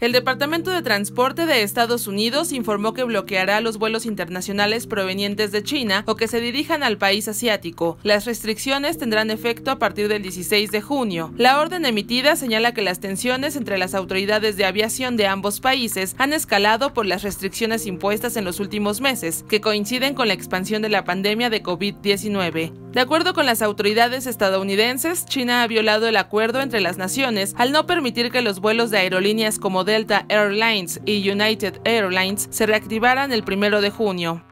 El Departamento de Transporte de Estados Unidos informó que bloqueará los vuelos internacionales provenientes de China o que se dirijan al país asiático. Las restricciones tendrán efecto a partir del 16 de junio. La orden emitida señala que las tensiones entre las autoridades de aviación de ambos países han escalado por las restricciones impuestas en los últimos meses, que coinciden con la expansión de la pandemia de COVID-19. De acuerdo con las autoridades estadounidenses, China ha violado el acuerdo entre las naciones al no permitir que los vuelos de aerolíneas como Delta Airlines y United Airlines se reactivaran el primero de junio.